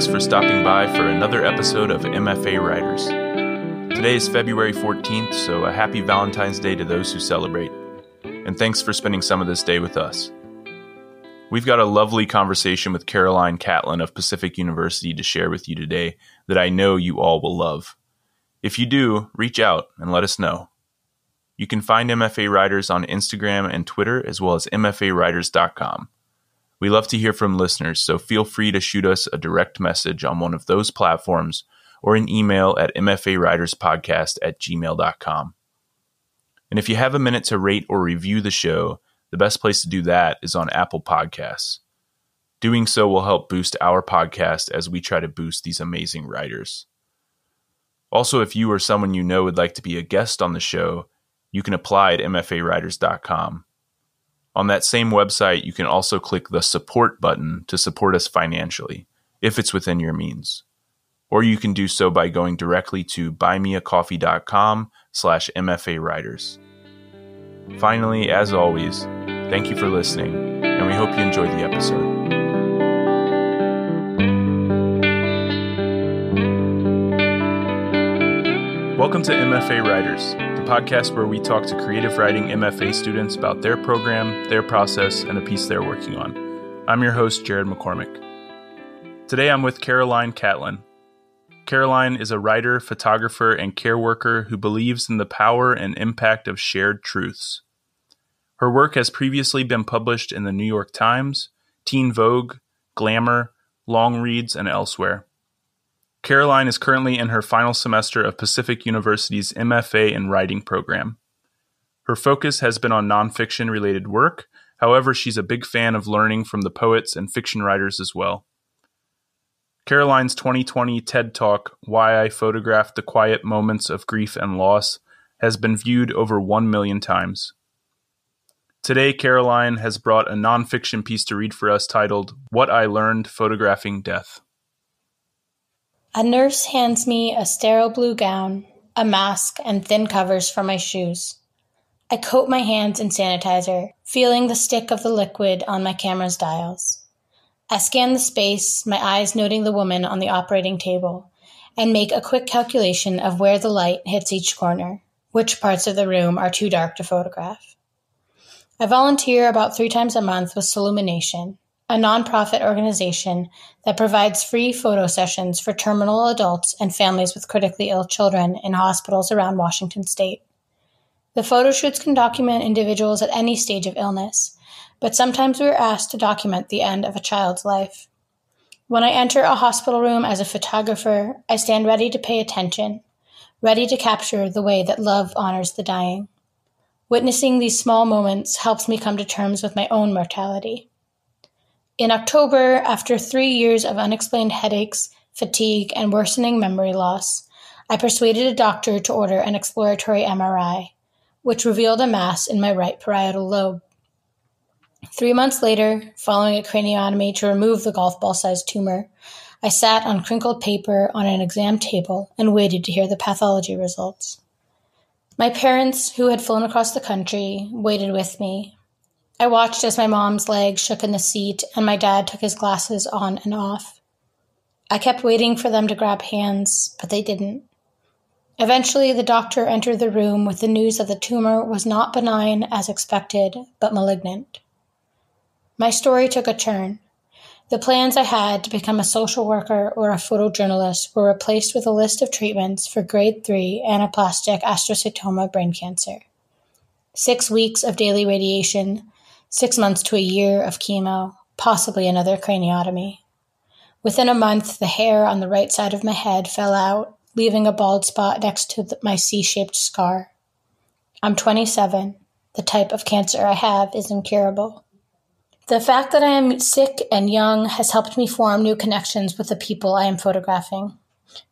thanks for stopping by for another episode of MFA Writers. Today is February 14th, so a happy Valentine's Day to those who celebrate. And thanks for spending some of this day with us. We've got a lovely conversation with Caroline Catlin of Pacific University to share with you today that I know you all will love. If you do, reach out and let us know. You can find MFA Writers on Instagram and Twitter, as well as MFAWriters.com. We love to hear from listeners, so feel free to shoot us a direct message on one of those platforms or an email at mfawriterspodcast at gmail.com. And if you have a minute to rate or review the show, the best place to do that is on Apple Podcasts. Doing so will help boost our podcast as we try to boost these amazing writers. Also, if you or someone you know would like to be a guest on the show, you can apply at mfawriters.com. On that same website, you can also click the support button to support us financially, if it's within your means. Or you can do so by going directly to buymeacoffee.com slash mfawriters. Finally, as always, thank you for listening, and we hope you enjoy the episode. Welcome to MFA Writers, the podcast where we talk to creative writing MFA students about their program, their process, and a piece they're working on. I'm your host, Jared McCormick. Today I'm with Caroline Catlin. Caroline is a writer, photographer, and care worker who believes in the power and impact of shared truths. Her work has previously been published in the New York Times, Teen Vogue, Glamour, Long Reads, and elsewhere. Caroline is currently in her final semester of Pacific University's MFA in Writing program. Her focus has been on nonfiction related work, however, she's a big fan of learning from the poets and fiction writers as well. Caroline's 2020 TED Talk, Why I Photographed the Quiet Moments of Grief and Loss, has been viewed over 1 million times. Today, Caroline has brought a nonfiction piece to read for us titled What I Learned Photographing Death. A nurse hands me a sterile blue gown, a mask, and thin covers for my shoes. I coat my hands in sanitizer, feeling the stick of the liquid on my camera's dials. I scan the space, my eyes noting the woman on the operating table, and make a quick calculation of where the light hits each corner, which parts of the room are too dark to photograph. I volunteer about three times a month with Soulumination, a nonprofit organization that provides free photo sessions for terminal adults and families with critically ill children in hospitals around Washington state. The photo shoots can document individuals at any stage of illness, but sometimes we are asked to document the end of a child's life. When I enter a hospital room as a photographer, I stand ready to pay attention, ready to capture the way that love honors the dying. Witnessing these small moments helps me come to terms with my own mortality. In October, after three years of unexplained headaches, fatigue, and worsening memory loss, I persuaded a doctor to order an exploratory MRI, which revealed a mass in my right parietal lobe. Three months later, following a craniotomy to remove the golf ball sized tumor, I sat on crinkled paper on an exam table and waited to hear the pathology results. My parents, who had flown across the country, waited with me, I watched as my mom's legs shook in the seat and my dad took his glasses on and off. I kept waiting for them to grab hands, but they didn't. Eventually, the doctor entered the room with the news that the tumor was not benign as expected, but malignant. My story took a turn. The plans I had to become a social worker or a photojournalist were replaced with a list of treatments for grade 3 anaplastic astrocytoma brain cancer. Six weeks of daily radiation, six months to a year of chemo, possibly another craniotomy. Within a month, the hair on the right side of my head fell out, leaving a bald spot next to my C shaped scar. I'm 27. The type of cancer I have is incurable. The fact that I am sick and young has helped me form new connections with the people I am photographing.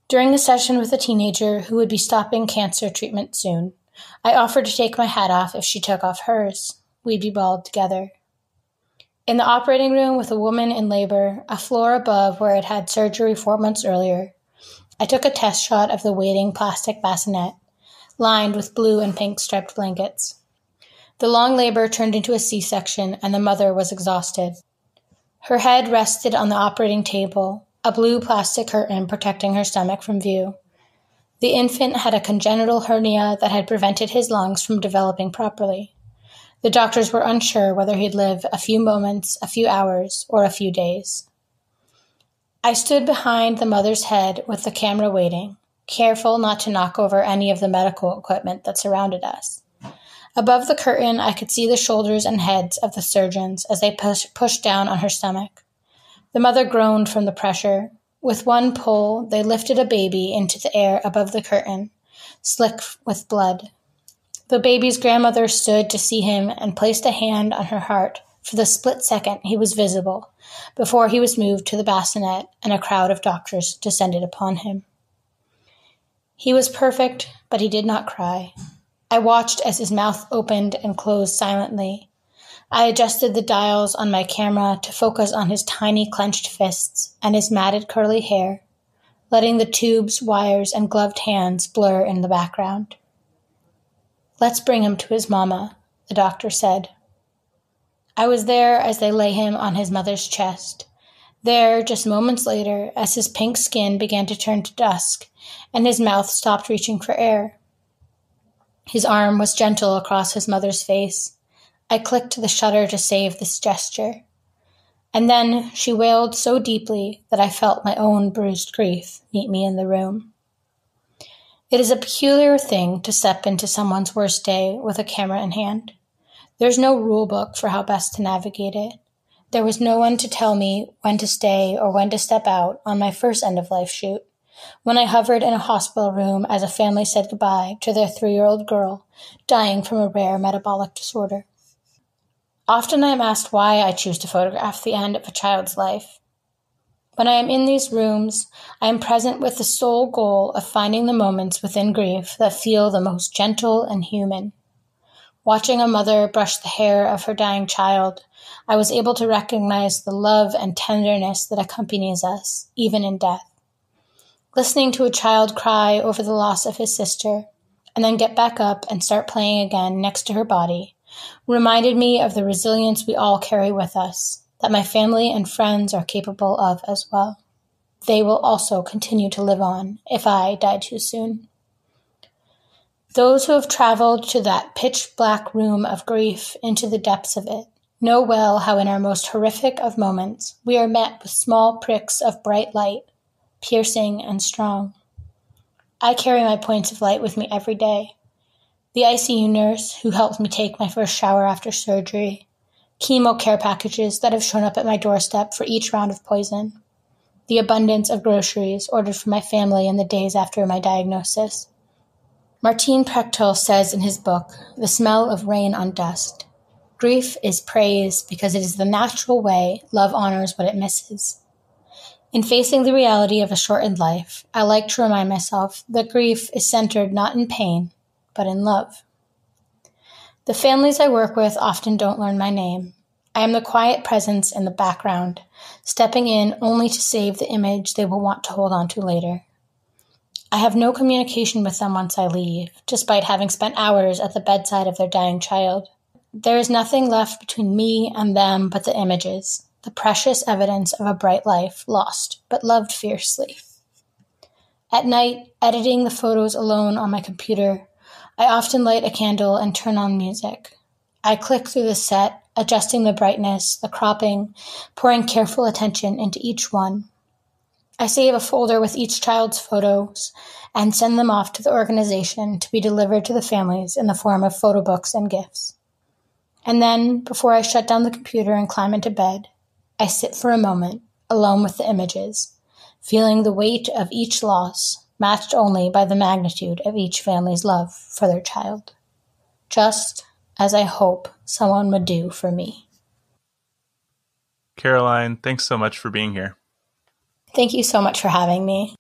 During a session with a teenager who would be stopping cancer treatment soon, I offered to take my hat off if she took off hers we'd be bald together. In the operating room with a woman in labor, a floor above where it had surgery four months earlier, I took a test shot of the waiting plastic bassinet, lined with blue and pink striped blankets. The long labor turned into a C section, and the mother was exhausted. Her head rested on the operating table, a blue plastic curtain protecting her stomach from view. The infant had a congenital hernia that had prevented his lungs from developing properly. The doctors were unsure whether he'd live a few moments, a few hours, or a few days. I stood behind the mother's head with the camera waiting, careful not to knock over any of the medical equipment that surrounded us. Above the curtain, I could see the shoulders and heads of the surgeons as they push, pushed down on her stomach. The mother groaned from the pressure. With one pull, they lifted a baby into the air above the curtain, slick with blood. The baby's grandmother stood to see him and placed a hand on her heart. For the split second, he was visible, before he was moved to the bassinet and a crowd of doctors descended upon him. He was perfect, but he did not cry. I watched as his mouth opened and closed silently. I adjusted the dials on my camera to focus on his tiny clenched fists and his matted curly hair, letting the tubes, wires, and gloved hands blur in the background. Let's bring him to his mamma, the doctor said. I was there as they lay him on his mother's chest. There, just moments later, as his pink skin began to turn to dusk and his mouth stopped reaching for air. His arm was gentle across his mother's face. I clicked the shutter to save this gesture. And then she wailed so deeply that I felt my own bruised grief meet me in the room. It is a peculiar thing to step into someone's worst day with a camera in hand. There's no rule book for how best to navigate it. There was no one to tell me when to stay or when to step out on my first end of life shoot. When I hovered in a hospital room as a family said goodbye to their three year old girl dying from a rare metabolic disorder. Often I am asked why I choose to photograph the end of a child's life. When I am in these rooms, I am present with the sole goal of finding the moments within grief that feel the most gentle and human. Watching a mother brush the hair of her dying child, I was able to recognize the love and tenderness that accompanies us, even in death. Listening to a child cry over the loss of his sister, and then get back up and start playing again next to her body, reminded me of the resilience we all carry with us that my family and friends are capable of as well. They will also continue to live on if I die too soon. Those who have traveled to that pitch black room of grief into the depths of it know well how, in our most horrific of moments, we are met with small pricks of bright light, piercing and strong. I carry my points of light with me every day. The ICU nurse who helped me take my first shower after surgery, chemo care packages that have shown up at my doorstep for each round of poison, the abundance of groceries ordered for my family in the days after my diagnosis. Martin Prechtel says in his book, The Smell of Rain on Dust, grief is praise because it is the natural way love honors what it misses. In facing the reality of a shortened life, I like to remind myself that grief is centered not in pain, but in love. The families I work with often don't learn my name. I am the quiet presence in the background, stepping in only to save the image they will want to hold on to later. I have no communication with them once I leave, despite having spent hours at the bedside of their dying child. There is nothing left between me and them but the images, the precious evidence of a bright life lost but loved fiercely. At night, editing the photos alone on my computer, I often light a candle and turn on music. I click through the set, adjusting the brightness, the cropping, pouring careful attention into each one. I save a folder with each child's photos and send them off to the organization to be delivered to the families in the form of photo books and gifts. And then, before I shut down the computer and climb into bed, I sit for a moment, alone with the images, feeling the weight of each loss matched only by the magnitude of each family's love for their child. Just as I hope someone would do for me. Caroline, thanks so much for being here. Thank you so much for having me.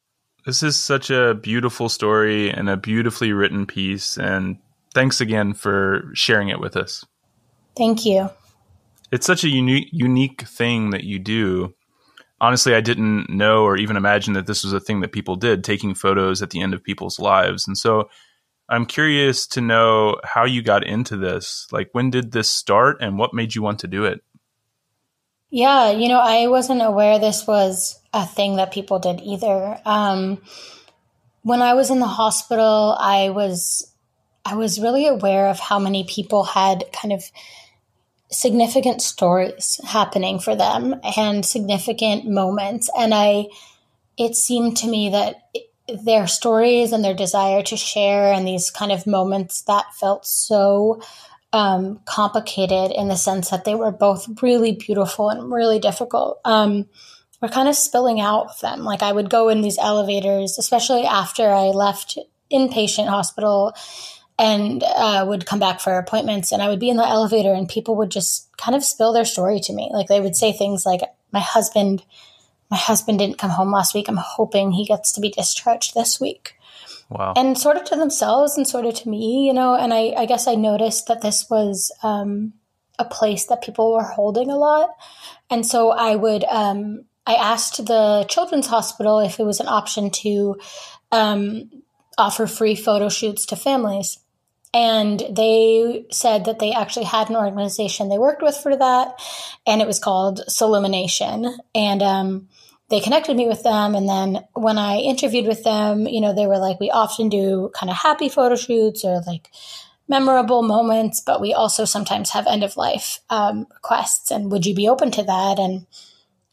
This is such a beautiful story and a beautifully written piece, and thanks again for sharing it with us. Thank you. It's such a unique unique thing that you do honestly, I didn't know or even imagine that this was a thing that people did, taking photos at the end of people's lives. And so I'm curious to know how you got into this. Like, when did this start and what made you want to do it? Yeah, you know, I wasn't aware this was a thing that people did either. Um, when I was in the hospital, I was I was really aware of how many people had kind of significant stories happening for them and significant moments and I it seemed to me that their stories and their desire to share and these kind of moments that felt so um, complicated in the sense that they were both really beautiful and really difficult. Um, were kind of spilling out of them. Like I would go in these elevators, especially after I left inpatient hospital and uh, would come back for appointments and i would be in the elevator and people would just kind of spill their story to me. Like they would say things like my husband my husband didn't come home last week. I'm hoping he gets to be discharged this week. Wow. And sort of to themselves and sort of to me you know and i, I guess i noticed that this was um, a place that people were holding a lot. And so i would um, i asked the children's hospital if it was an option to um, offer free photo shoots to families and they said that they actually had an organization they worked with for that and it was called Soulumination. And um, they connected me with them and then when i interviewed with them you know they were like we often do kind of happy photo shoots or like memorable moments but we also sometimes have end of life um, requests and would you be open to that? And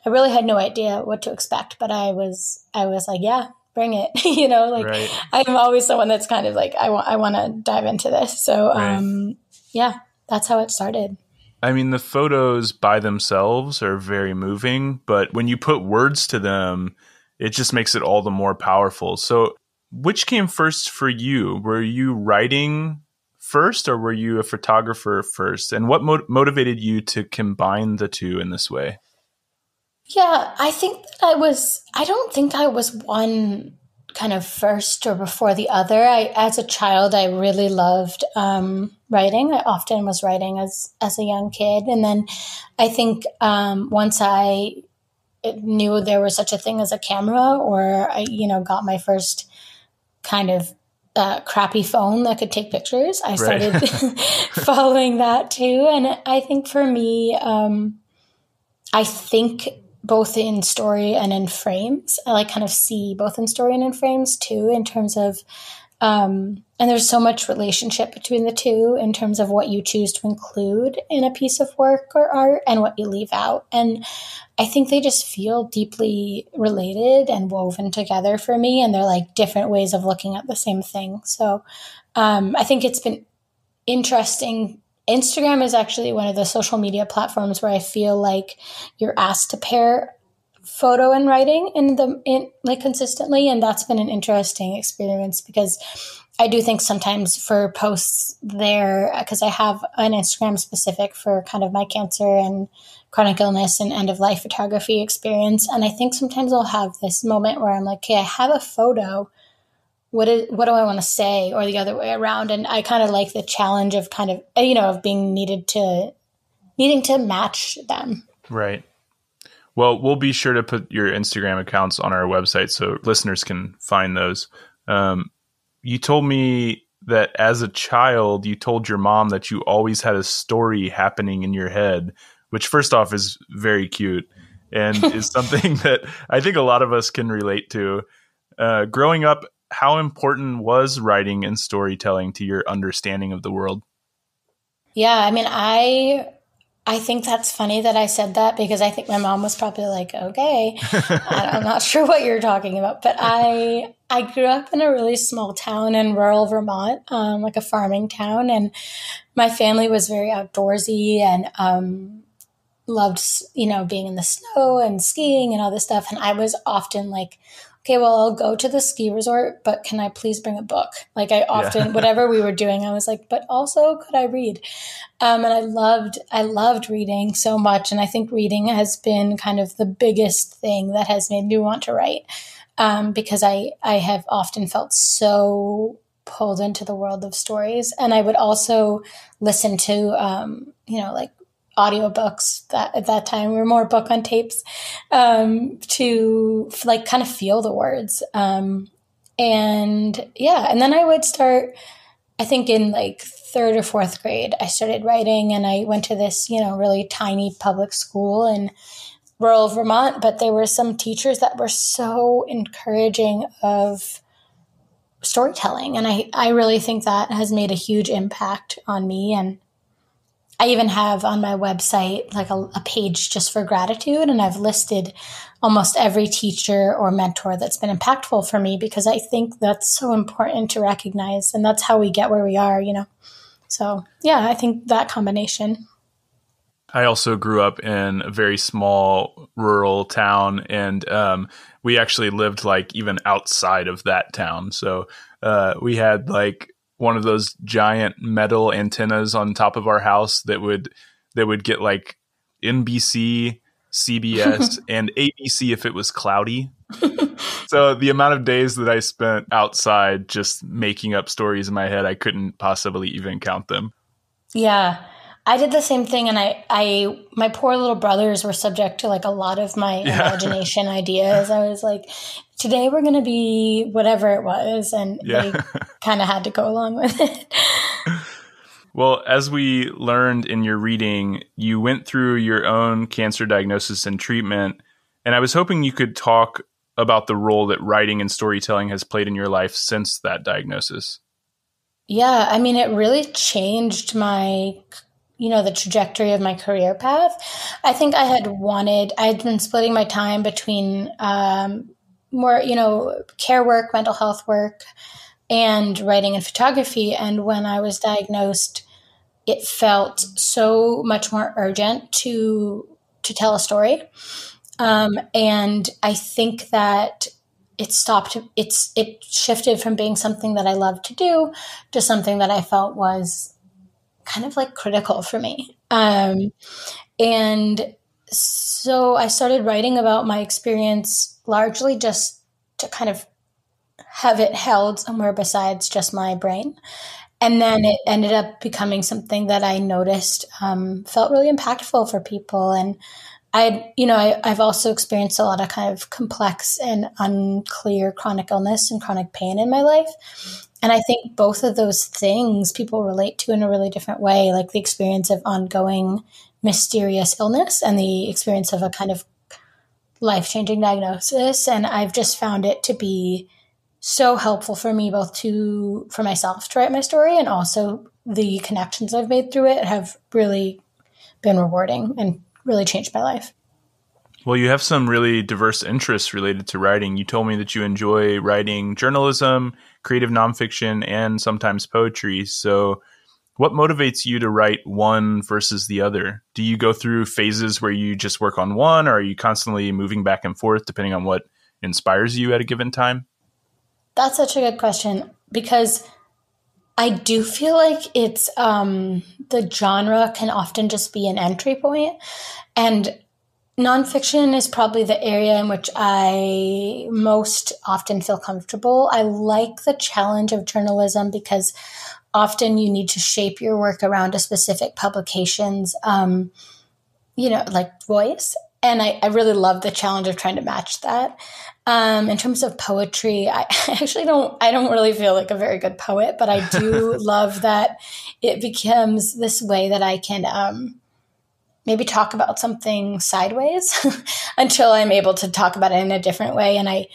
i really had no idea what to expect but i was i was like yeah bring it you know like right. i'm always someone that's kind of like i want i want to dive into this so right. um yeah that's how it started I mean, the photos by themselves are very moving, but when you put words to them, it just makes it all the more powerful. So, which came first for you? Were you writing first, or were you a photographer first? And what mo- motivated you to combine the two in this way? Yeah, I think that I was, I don't think I was one kind of first or before the other. I, as a child, I really loved um, writing. I often was writing as as a young kid, and then I think um, once I knew there was such a thing as a camera, or I, you know, got my first kind of uh, crappy phone that could take pictures, I started right. following that too. And I think for me, um, I think both in story and in frames. I like kind of see both in story and in frames too, in terms of, um, and there's so much relationship between the two in terms of what you choose to include in a piece of work or art and what you leave out. And I think they just feel deeply related and woven together for me. And they're like different ways of looking at the same thing. So um, I think it's been interesting Instagram is actually one of the social media platforms where I feel like you're asked to pair photo and writing in the in like consistently and that's been an interesting experience because I do think sometimes for posts there because I have an Instagram specific for kind of my cancer and chronic illness and end of life photography experience and I think sometimes I'll have this moment where I'm like okay I have a photo what is what do I want to say or the other way around? And I kind of like the challenge of kind of you know of being needed to needing to match them. Right. Well we'll be sure to put your Instagram accounts on our website so listeners can find those. Um, you told me that as a child you told your mom that you always had a story happening in your head which first off is very cute and is something that I think a lot of us can relate to. Uh, growing up how important was writing and storytelling to your understanding of the world? Yeah, I mean, I I think that's funny that I said that because I think my mom was probably like, "Okay, I'm not sure what you're talking about," but I I grew up in a really small town in rural Vermont, um, like a farming town, and my family was very outdoorsy and um, loved you know being in the snow and skiing and all this stuff, and I was often like okay, well, I'll go to the ski resort, but can I please bring a book? Like I often, yeah. whatever we were doing, I was like, but also could I read? Um, and I loved, I loved reading so much. And I think reading has been kind of the biggest thing that has made me want to write. Um, because I, I have often felt so pulled into the world of stories. And I would also listen to, um, you know, like audiobooks that at that time we were more book on tapes um, to like kind of feel the words um, and yeah and then i would start I think in like third or fourth grade, I started writing and I went to this, you know, really tiny public school in rural Vermont. But there were some teachers that were so encouraging of storytelling. And I, I really think that has made a huge impact on me. And I even have on my website like a, a, page just for gratitude, and I've listed almost every teacher or mentor that's been impactful for me because I think that's so important to recognize, and that's how we get where we are, you know. So, yeah, I think that combination. I also grew up in a very small rural town, and um, we actually lived like even outside of that town. So uh, we had like one of those giant metal antennas on top of our house that would that would get like NBC, CBS, and ABC if it was cloudy. so the amount of days that I spent outside just making up stories in my head, I couldn't possibly even count them. Yeah. I did the same thing, and I, I, my poor little brothers were subject to like a lot of my yeah. imagination ideas. I was like, today we're going to be whatever it was, and yeah. they kind of had to go along with it. Well, as we learned in your reading, you went through your own cancer diagnosis and treatment, and I was hoping you could talk about the role that writing and storytelling has played in your life since that diagnosis. Yeah, I mean, it really changed my you know the trajectory of my career path i think i had wanted i had been splitting my time between um, more you know care work mental health work and writing and photography and when i was diagnosed it felt so much more urgent to to tell a story um, and i think that it stopped it's it shifted from being something that i loved to do to something that i felt was kind of like critical for me. Um, and so I started writing about my experience largely just to kind of have it held somewhere besides just my brain. And then it ended up becoming something that I noticed um, felt really impactful for people. And I, you know, I, I've also experienced a lot of kind of complex and unclear chronic illness and chronic pain in my life. And I think both of those things people relate to in a really different way, like the experience of ongoing mysterious illness and the experience of a kind of life changing diagnosis. And I've just found it to be so helpful for me, both to, for myself to write my story and also the connections I've made through it have really been rewarding and really changed my life. Well, you have some really diverse interests related to writing. You told me that you enjoy writing journalism, creative nonfiction, and sometimes poetry. So, what motivates you to write one versus the other? Do you go through phases where you just work on one, or are you constantly moving back and forth depending on what inspires you at a given time? That's such a good question because I do feel like it's um, the genre can often just be an entry point, and Nonfiction is probably the area in which I most often feel comfortable. I like the challenge of journalism because often you need to shape your work around a specific publication's, um, you know, like voice. And I, I, really love the challenge of trying to match that. Um, in terms of poetry, I actually don't, I don't really feel like a very good poet, but I do love that it becomes this way that I can, um, maybe talk about something sideways until I'm able to talk about it in a different way. And I,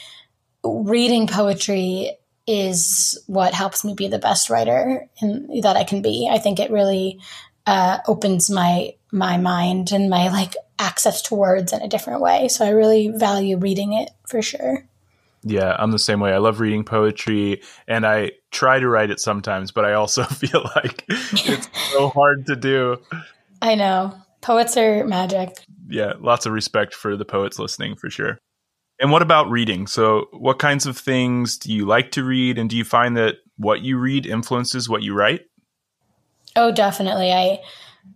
reading poetry is what helps me be the best writer in, that I can be. I think it really uh, opens my my mind and my like access to words in a different way. So I really value reading it for sure. Yeah, I'm the same way. I love reading poetry and I try to write it sometimes, but I also feel like it's so hard to do. I know. Poets are magic. Yeah, lots of respect for the poets listening for sure. And what about reading? So, what kinds of things do you like to read? And do you find that what you read influences what you write? Oh, definitely. I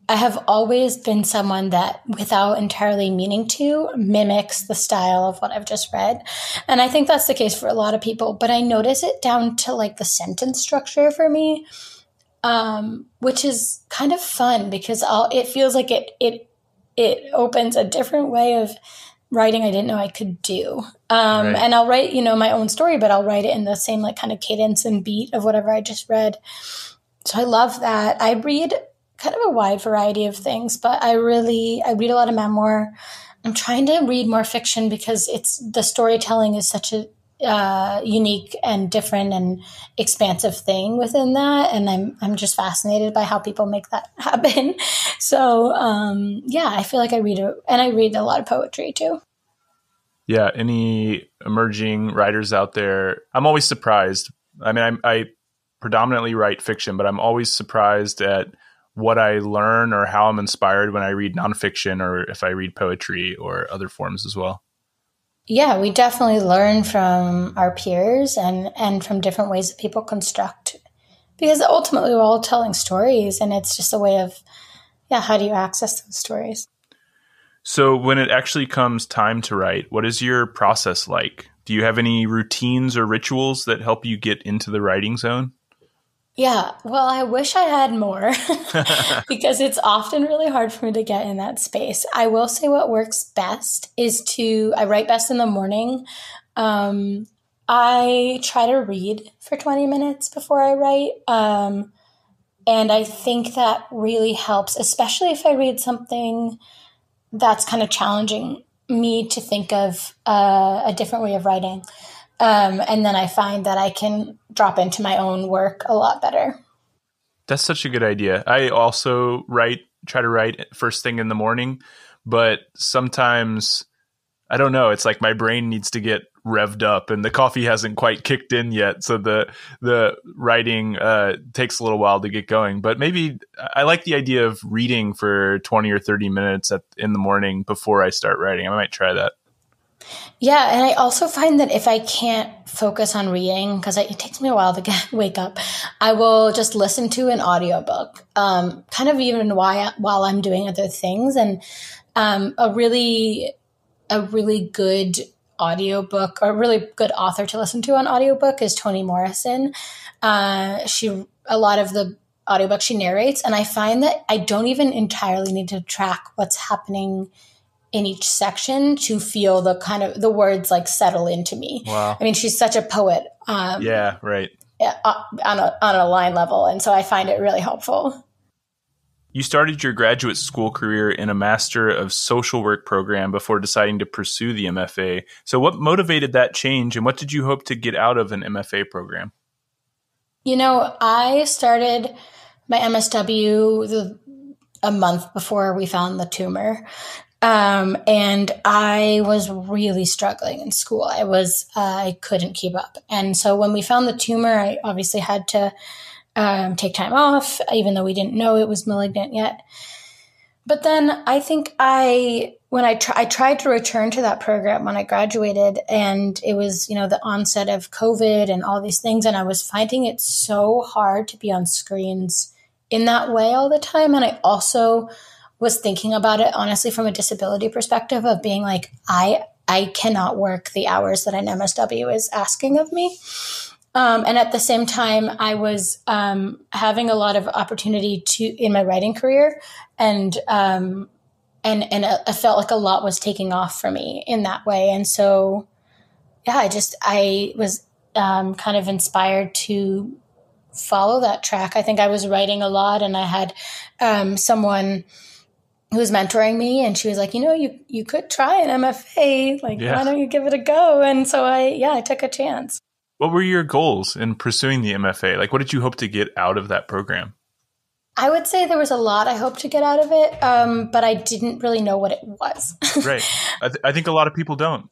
I have always been someone that, without entirely meaning to, mimics the style of what I've just read. And I think that's the case for a lot of people, but I notice it down to like the sentence structure for me um, which is kind of fun because I'll, it feels like it it it opens a different way of writing I didn't know I could do. Um, right. And I'll write, you know, my own story, but I'll write it in the same like kind of cadence and beat of whatever I just read. So I love that. I read kind of a wide variety of things, but I really I read a lot of memoir. I'm trying to read more fiction because it's the storytelling is such a uh, unique and different and expansive thing within that, and I'm I'm just fascinated by how people make that happen. So um, yeah, I feel like I read a, and I read a lot of poetry too. Yeah, any emerging writers out there? I'm always surprised. I mean, I, I predominantly write fiction, but I'm always surprised at what I learn or how I'm inspired when I read nonfiction or if I read poetry or other forms as well. Yeah, we definitely learn from our peers and and from different ways that people construct because ultimately we're all telling stories and it's just a way of yeah, how do you access those stories? So when it actually comes time to write, what is your process like? Do you have any routines or rituals that help you get into the writing zone? Yeah, well, I wish I had more because it's often really hard for me to get in that space. I will say what works best is to, I write best in the morning. Um, I try to read for 20 minutes before I write. Um, and I think that really helps, especially if I read something that's kind of challenging me to think of uh, a different way of writing. Um, and then I find that I can drop into my own work a lot better. That's such a good idea. I also write, try to write first thing in the morning, but sometimes I don't know. It's like my brain needs to get revved up, and the coffee hasn't quite kicked in yet, so the the writing uh, takes a little while to get going. But maybe I like the idea of reading for twenty or thirty minutes at, in the morning before I start writing. I might try that. Yeah, and I also find that if I can't focus on reading because it takes me a while to get wake up, I will just listen to an audiobook. Um, kind of even while while I'm doing other things, and um, a really a really good audiobook or a really good author to listen to on audiobook is Toni Morrison. Uh, she a lot of the audiobook she narrates, and I find that I don't even entirely need to track what's happening in each section to feel the kind of the words like settle into me. Wow. I mean, she's such a poet. Um, yeah, right. Uh, on a on a line level, and so I find it really helpful. You started your graduate school career in a Master of Social Work program before deciding to pursue the MFA. So, what motivated that change, and what did you hope to get out of an MFA program? You know, I started my MSW the, a month before we found the tumor. Um, and I was really struggling in school. I was, uh, I couldn't keep up. And so when we found the tumor, I obviously had to um, take time off, even though we didn't know it was malignant yet. But then I think I, when I, tr- I tried to return to that program when I graduated, and it was, you know, the onset of COVID and all these things, and I was finding it so hard to be on screens in that way all the time. And I also, was thinking about it honestly from a disability perspective of being like, I I cannot work the hours that an MSW is asking of me. Um, and at the same time, I was um, having a lot of opportunity to in my writing career, and um, and and I felt like a lot was taking off for me in that way. And so, yeah, I just I was um, kind of inspired to follow that track. I think I was writing a lot, and I had um, someone who was mentoring me and she was like, you know, you you could try an MFA. Like, yeah. why don't you give it a go? And so I yeah, I took a chance. What were your goals in pursuing the MFA? Like what did you hope to get out of that program? I would say there was a lot I hoped to get out of it, um, but I didn't really know what it was. right. I, th- I think a lot of people don't.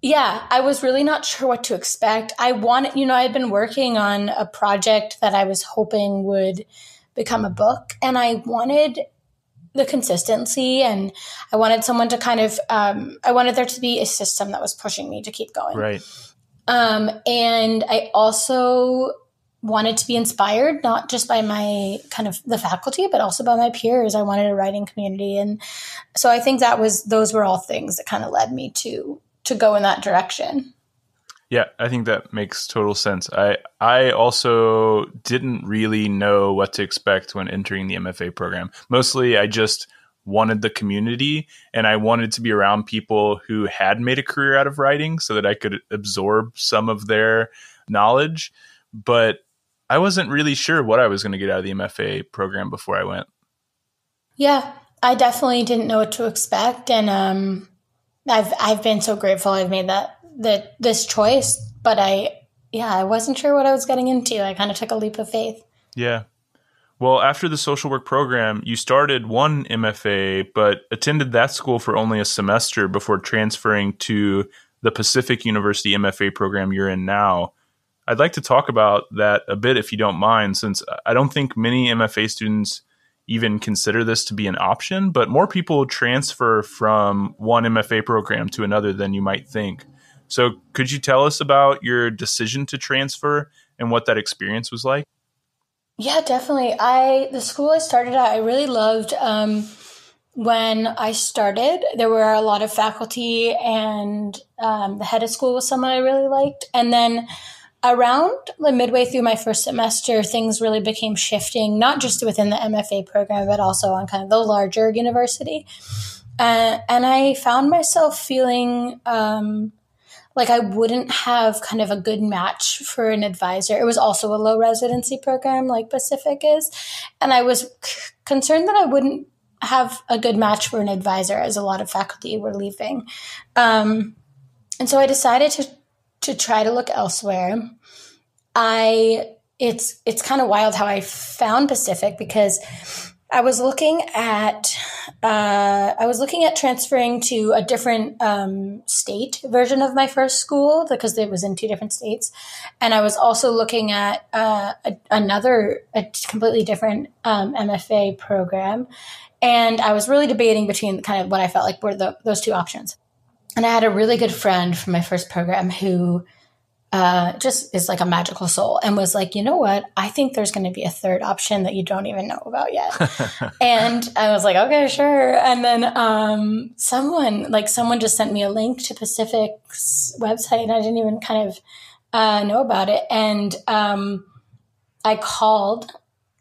Yeah, I was really not sure what to expect. I wanted, you know, I had been working on a project that I was hoping would become a book, and I wanted the consistency and I wanted someone to kind of um, I wanted there to be a system that was pushing me to keep going. Right. Um, and I also wanted to be inspired not just by my kind of the faculty but also by my peers. I wanted a writing community and so I think that was those were all things that kind of led me to to go in that direction. Yeah, I think that makes total sense. I I also didn't really know what to expect when entering the MFA program. Mostly I just wanted the community and I wanted to be around people who had made a career out of writing so that I could absorb some of their knowledge. But I wasn't really sure what I was going to get out of the MFA program before I went. Yeah, I definitely didn't know what to expect, and um, I've I've been so grateful I've made that that this choice. But I, yeah, I wasn't sure what I was getting into. I kind of took a leap of faith. Yeah, well, after the social work program, you started one MFA, but attended that school for only a semester before transferring to the Pacific University MFA program you're in now. I'd like to talk about that a bit if you don't mind, since I don't think many MFA students even consider this to be an option, but more people transfer from one MFA program to another than you might think. So, could you tell us about your decision to transfer and what that experience was like? Yeah, definitely. I the school I started at, I really loved. Um, when I started, there were a lot of faculty, and um, the head of school was someone I really liked. And then around the midway through my first semester, things really became shifting, not just within the MFA program, but also on kind of the larger university. Uh, and I found myself feeling um, like I wouldn't have kind of a good match for an advisor. It was also a low residency program like Pacific is. And I was c- concerned that I wouldn't have a good match for an advisor as a lot of faculty were leaving. Um, and so I decided to, to try to look elsewhere. I, it's, it's kind of wild how I found Pacific because I was looking at uh, I was looking at transferring to a different um, state version of my first school because it was in two different states, and I was also looking at uh, a, another a completely different um, MFA program, and I was really debating between kind of what I felt like were the, those two options. And I had a really good friend from my first program who uh, just is like a magical soul and was like, you know what? I think there's going to be a third option that you don't even know about yet. and I was like, okay, sure. And then um, someone, like someone just sent me a link to Pacific's website and I didn't even kind of uh, know about it. And um, I called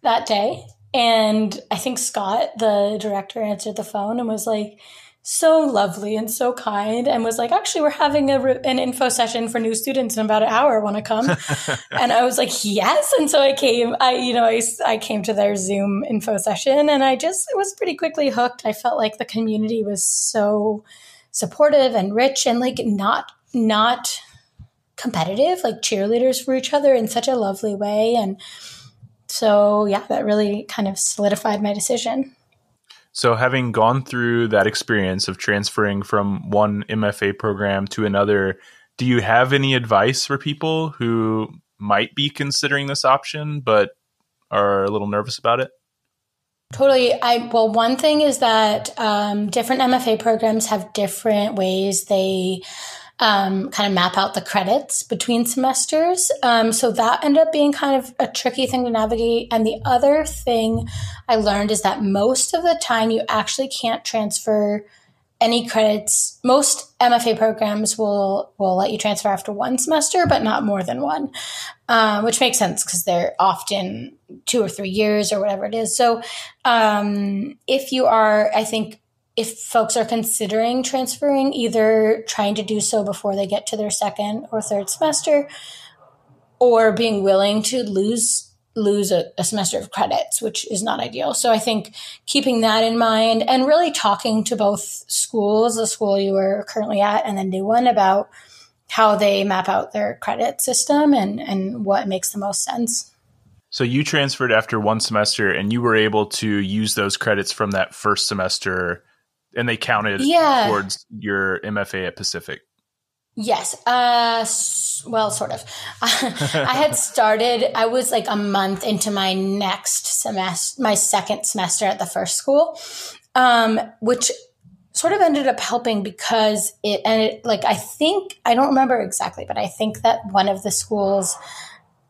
that day and I think Scott, the director, answered the phone and was like, so lovely and so kind and was like, actually, we're having a, an info session for new students in about an hour. Want to come? and I was like, yes. And so I came, I, you know, I, I came to their Zoom info session and I just was pretty quickly hooked. I felt like the community was so supportive and rich and like not, not competitive, like cheerleaders for each other in such a lovely way. And so, yeah, that really kind of solidified my decision. So, having gone through that experience of transferring from one MFA program to another, do you have any advice for people who might be considering this option but are a little nervous about it? Totally. I well, one thing is that um, different MFA programs have different ways they um, kind of map out the credits between semesters. Um, so that ended up being kind of a tricky thing to navigate. And the other thing I learned is that most of the time you actually can't transfer any credits. Most MFA programs will will let you transfer after one semester, but not more than one, uh, which makes sense because they're often two or three years or whatever it is. So um, if you are, I think if folks are considering transferring, either trying to do so before they get to their second or third semester, or being willing to lose lose a, a, semester of credits, which is not ideal. So I think keeping that in mind and really talking to both schools, the school you are currently at and the new one about how they map out their credit system and, and what makes the most sense. So you transferred after one semester and you were able to use those credits from that first semester and they counted yeah. towards your MFA at Pacific. Yes. Uh, well, sort of. I had started, I was like a month into my next semester, my second semester at the first school, um, which sort of ended up helping because it, and it, like, I think, I don't remember exactly, but I think that one of the schools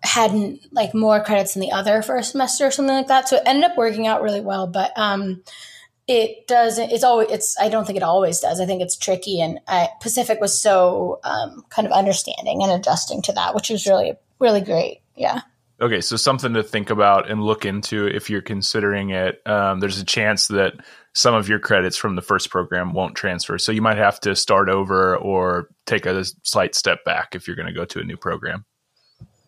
had like more credits than the other for a semester or something like that. So it ended up working out really well. But, um, it doesn't it's always it's i don't think it always does i think it's tricky and I, pacific was so um, kind of understanding and adjusting to that which was really really great yeah Okay, so something to think about and look into if you're considering it. Um, there's a chance that some of your credits from the first program won't transfer. So you might have to start over or take a slight step back if you're going to go to a new program.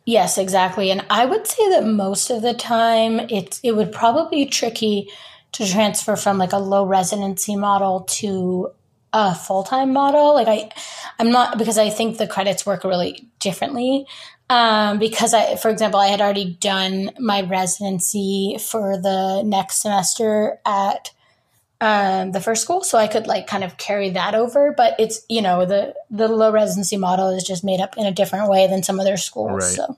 Yes, exactly. And I would say that most of the time it it would probably be tricky to transfer from like a low residency model to a full-time model. Like I I'm not because I think the credits work really differently. Um, because I, for example, I had already done my residency for the next semester at um, the first school, so I could like kind of carry that over. But it's you know the the low residency model is just made up in a different way than some other schools. Right. So.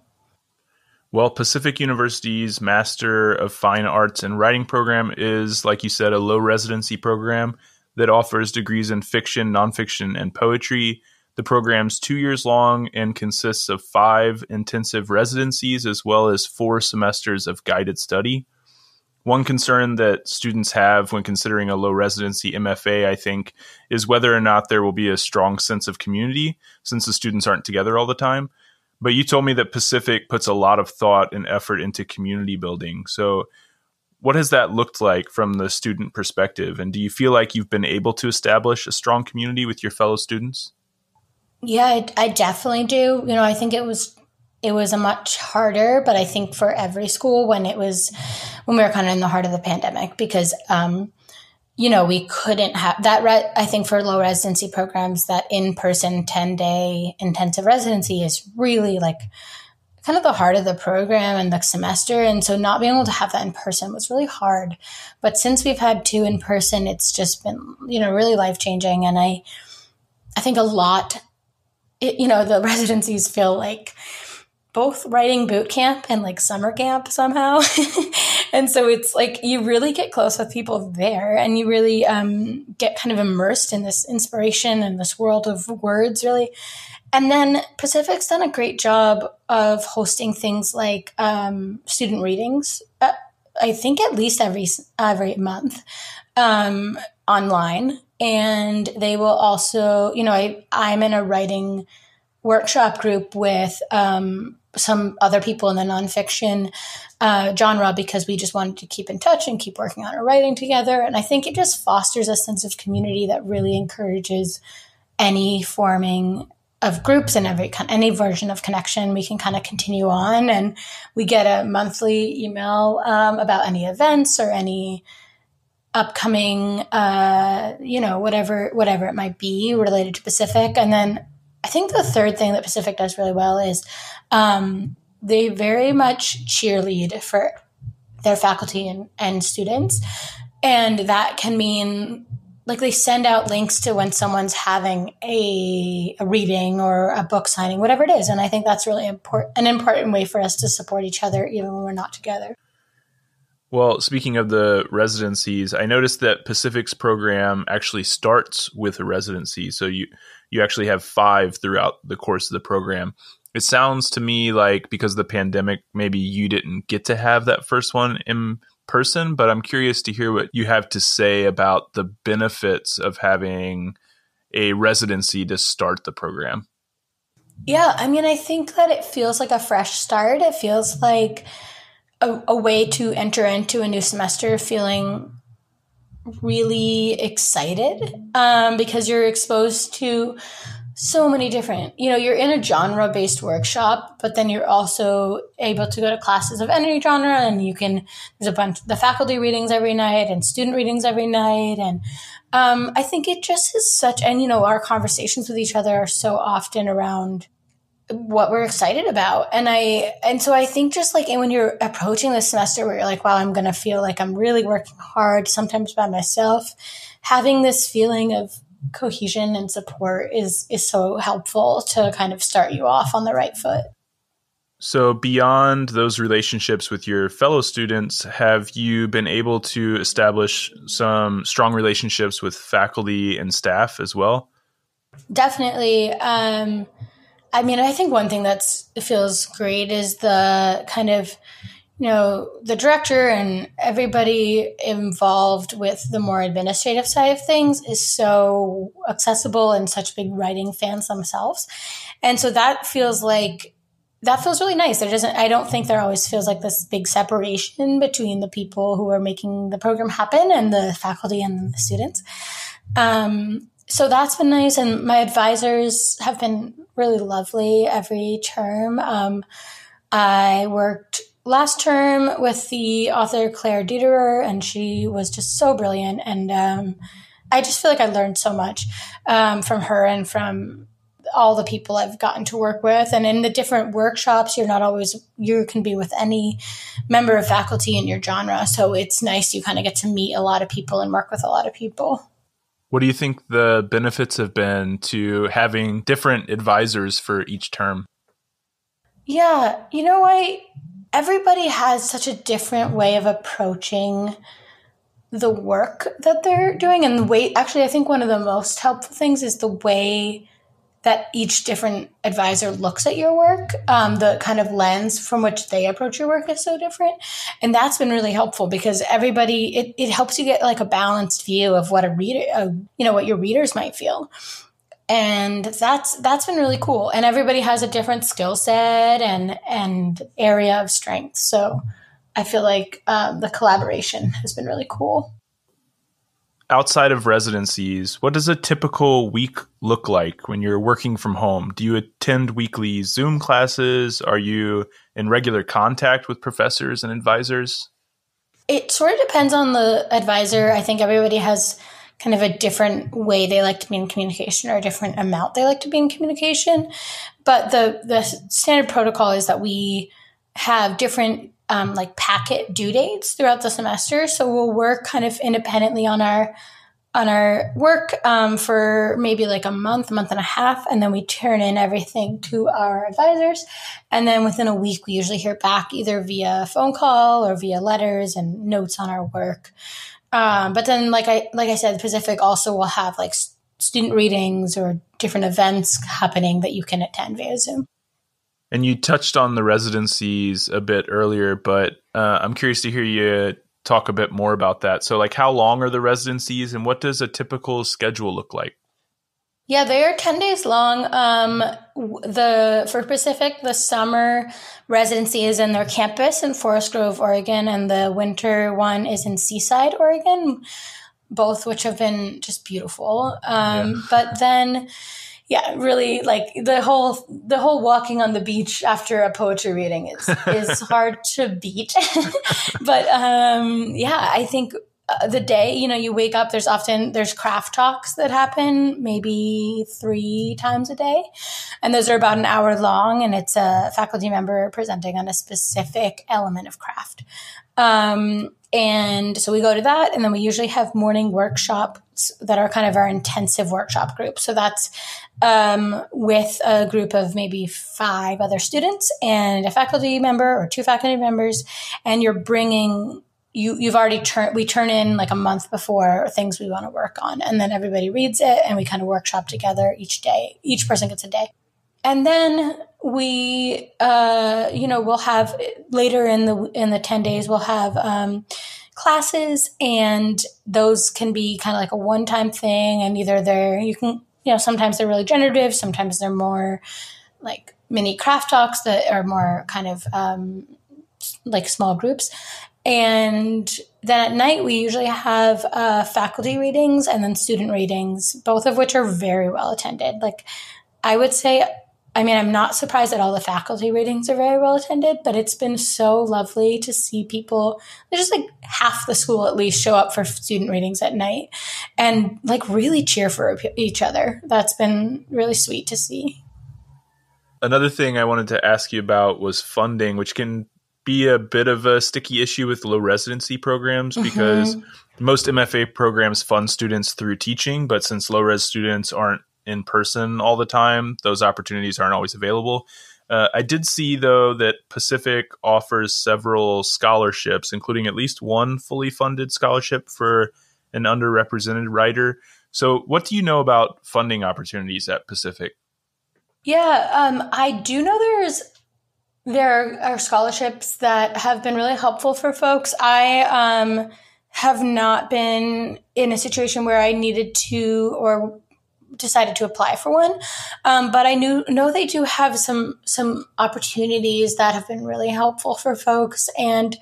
Well, Pacific University's Master of Fine Arts and Writing program is, like you said, a low residency program that offers degrees in fiction, nonfiction, and poetry. The program's two years long and consists of five intensive residencies as well as four semesters of guided study. One concern that students have when considering a low residency MFA, I think, is whether or not there will be a strong sense of community since the students aren't together all the time. But you told me that Pacific puts a lot of thought and effort into community building. So, what has that looked like from the student perspective? And do you feel like you've been able to establish a strong community with your fellow students? Yeah, I, I definitely do. You know, I think it was it was a much harder, but I think for every school when it was when we were kind of in the heart of the pandemic because um, you know we couldn't have that. Re- I think for low residency programs, that in person ten day intensive residency is really like kind of the heart of the program and the semester. And so not being able to have that in person was really hard. But since we've had two in person, it's just been you know really life changing. And I I think a lot. It, you know the residencies feel like both writing boot camp and like summer camp somehow. and so it's like you really get close with people there and you really um, get kind of immersed in this inspiration and this world of words, really. And then Pacific's done a great job of hosting things like um, student readings. Uh, I think at least every every month um, online, and they will also, you know, I I'm in a writing workshop group with um, some other people in the nonfiction uh, genre because we just wanted to keep in touch and keep working on our writing together. And I think it just fosters a sense of community that really encourages any forming of groups and every any version of connection we can kind of continue on and we get a monthly email um, about any events or any upcoming uh, you know whatever whatever it might be related to pacific and then I think the third thing that Pacific does really well is um, they very much cheerlead for their faculty and, and students. And that can mean like they send out links to when someone's having a, a reading or a book signing, whatever it is. And I think that's really important, an important way for us to support each other even when we're not together. Well, speaking of the residencies, I noticed that Pacific's program actually starts with a residency. So you you actually have five throughout the course of the program. It sounds to me like because of the pandemic, maybe you didn't get to have that first one in person, but I'm curious to hear what you have to say about the benefits of having a residency to start the program. Yeah, I mean, I think that it feels like a fresh start. It feels like a, a way to enter into a new semester feeling really excited um, because you're exposed to so many different you know you're in a genre based workshop but then you're also able to go to classes of any genre and you can there's a bunch the faculty readings every night and student readings every night and um, i think it just is such and you know our conversations with each other are so often around what we're excited about. And I, and so I think just like when you're approaching the semester where you're like, wow, I'm going to feel like I'm really working hard, sometimes by myself, having this feeling of cohesion and support is, is so helpful to kind of start you off on the right foot. So, beyond those relationships with your fellow students, have you been able to establish some strong relationships with faculty and staff as well? Definitely. Um, I mean, I think one thing that feels great is the kind of, you know, the director and everybody involved with the more administrative side of things is so accessible and such big writing fans themselves. And so that feels like that feels really nice. There doesn't, I don't think there always feels like this big separation between the people who are making the program happen and the faculty and the students. Um, so that's been nice. And my advisors have been really lovely every term. Um, I worked last term with the author Claire Dederer, and she was just so brilliant. And um, I just feel like I learned so much um, from her and from all the people I've gotten to work with. And in the different workshops, you're not always, you can be with any member of faculty in your genre. So it's nice you kind of get to meet a lot of people and work with a lot of people. What do you think the benefits have been to having different advisors for each term? Yeah, you know, I everybody has such a different way of approaching the work that they're doing and the way actually I think one of the most helpful things is the way that each different advisor looks at your work. Um, the kind of lens from which they approach your work is so different. And that's been really helpful because everybody, it, it helps you get like a balanced view of what a reader, uh, you know, what your readers might feel. And that's, that's been really cool. And everybody has a different skill set and, and area of strength. So I feel like uh, the collaboration has been really cool outside of residencies, what does a typical week look like when you're working from home? Do you attend weekly Zoom classes? Are you in regular contact with professors and advisors? It sort of depends on the advisor. I think everybody has kind of a different way they like to be in communication or a different amount they like to be in communication. But the the standard protocol is that we have different um, like packet due dates throughout the semester. So we'll work kind of independently on our on our work um, for maybe like a month, month and a half, and then we turn in everything to our advisors. And then within a week, we usually hear back either via phone call or via letters and notes on our work. Um, but then, like I like I said, Pacific also will have like student readings or different events happening that you can attend via Zoom. And you touched on the residencies a bit earlier, but uh, I'm curious to hear you talk a bit more about that. So, like, how long are the residencies, and what does a typical schedule look like? Yeah, they are ten days long. Um, the for Pacific, the summer residency is in their campus in Forest Grove, Oregon, and the winter one is in Seaside, Oregon. Both which have been just beautiful. Um, yeah. But then yeah, really like the whole the whole walking on the beach after a poetry reading is is hard to beat. but um, yeah, I think uh, the day you know you wake up there's often there's craft talks that happen maybe three times a day and those are about an hour long and it's a faculty member presenting on a specific element of craft um, and so we go to that, and then we usually have morning workshops that are kind of our intensive workshop group. So that's um, with a group of maybe five other students and a faculty member or two faculty members, and you're bringing you you've already turned we turn in like a month before things we want to work on and then everybody reads it and we kind of workshop together each day each person gets a day. And then we uh, you know we'll have later in the in the 10 days we'll have um, classes and those can be kind of like a one-time thing and either they're you can you know sometimes they're really generative sometimes they're more like mini craft talks that are more kind of um, like small groups. And then at night we usually have uh, faculty readings and then student readings both of which are very well attended. Like i would say I mean, I'm not surprised that all the faculty readings are very well attended, but it's been so lovely to see people, there's just like half the school at least show up for student readings at night and like really cheer for each other. That's been really sweet to see. Another thing I wanted to ask you about was funding, which can be a bit of a sticky issue with low residency programs because mm-hmm. most MFA programs fund students through teaching, but since low res students aren't in person all the time. Those opportunities aren't always available. Uh, I did see, though, that Pacific offers several scholarships, including at least one fully funded scholarship for an underrepresented writer. So, what do you know about funding opportunities at Pacific? Yeah, um, I do know there's there are scholarships that have been really helpful for folks. I um, have not been in a situation where I needed to or decided to apply for one. Um, but I knew know they do have some some opportunities that have been really helpful for folks, and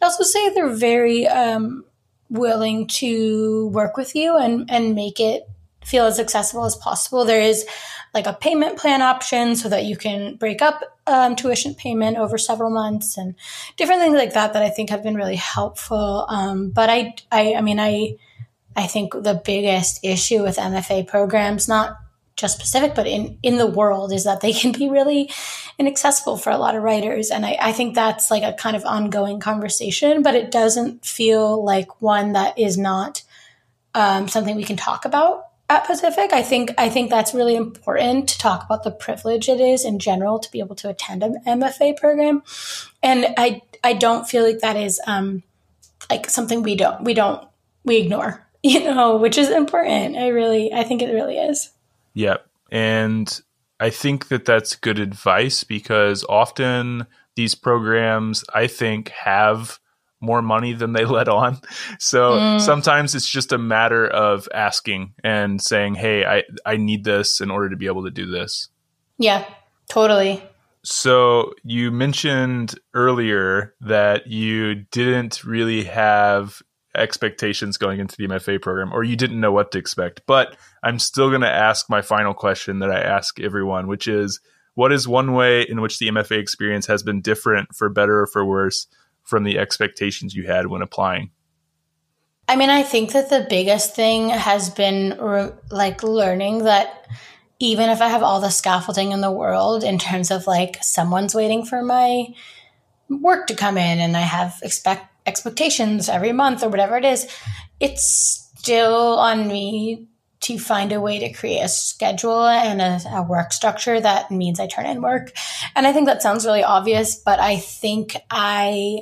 I'd also say they're very um, willing to work with you and and make it feel as accessible as possible. There is like a payment plan option so that you can break up um, tuition payment over several months and different things like that that I think have been really helpful. Um, but I, I, I mean, I I think the biggest issue with MFA programs, not just Pacific, but in, in the world, is that they can be really inaccessible for a lot of writers. And I, I think that's like a kind of ongoing conversation, but it doesn't feel like one that is not um, something we can talk about at Pacific. I think I think that's really important to talk about the privilege it is in general to be able to attend an MFA program, and I I don't feel like that is um, like something we don't we don't we ignore you know, which is important. I really, I think it really is. Yep. And I think that that's good advice because often these programs, I think, have more money than they let on. So mm. sometimes it's just a matter of asking and saying, "Hey, I I need this in order to be able to do this." Yeah, totally. So you mentioned earlier that you didn't really have expectations going into the MFA program, or you didn't know what to expect. But I'm still going to ask my final question that I ask everyone, which is what is one way in which the MFA experience has been different for better or for worse from the expectations you had when applying? I mean, I think that the biggest thing has been re- like learning that even if I have all the scaffolding in the world in terms of like someone's waiting for my work to come in and I have expect expectations every month or whatever it is, it's still on me to find a way to create a schedule and a, a, work structure that means I turn in work. And I think that sounds really obvious, but I think I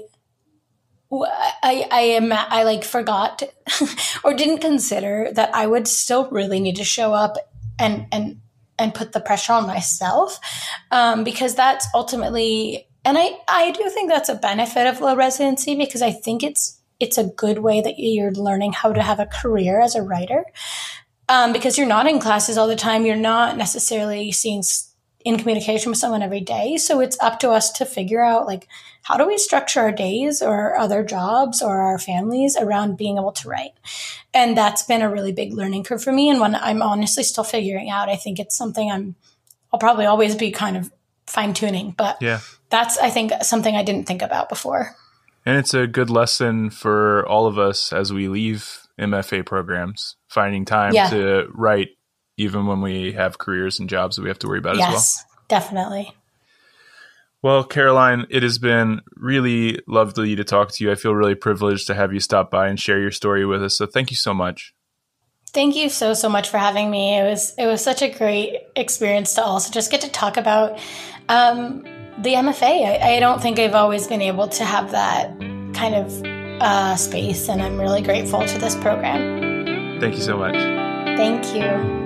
I, I am I like forgot or didn't consider that I would still really need to show up and and and put the pressure on myself um, because that's ultimately and I, I do think that's a benefit of low residency because I think it's it's a good way that you're learning how to have a career as a writer. Um, because you're not in classes all the time. You're not necessarily seeing in communication with someone every day. So it's up to us to figure out like how do we structure our days or other jobs or our families around being able to write. And that's been a really big learning curve for me and one I'm honestly still figuring out. I think it's something I'm I'll probably always be kind of fine tuning, but yeah that's I think something I didn't think about before. And it's a good lesson for all of us as we leave MFA programs, finding time yeah. to write even when we have careers and jobs that we have to worry about yes, as well. Yes, definitely. Well, Caroline, it has been really lovely to talk to you. I feel really privileged to have you stop by and share your story with us. So thank you so much. Thank you so so much for having me. It was it was such a great experience to also just get to talk about um, the MFA. I, I, don't think I've always been able to have that kind of uh, space, and I'm really grateful to this program. Thank you so much. Thank you.